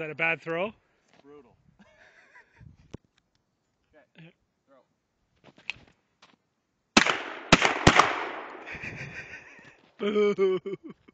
that a bad throw? Brutal. okay, throw. Boo.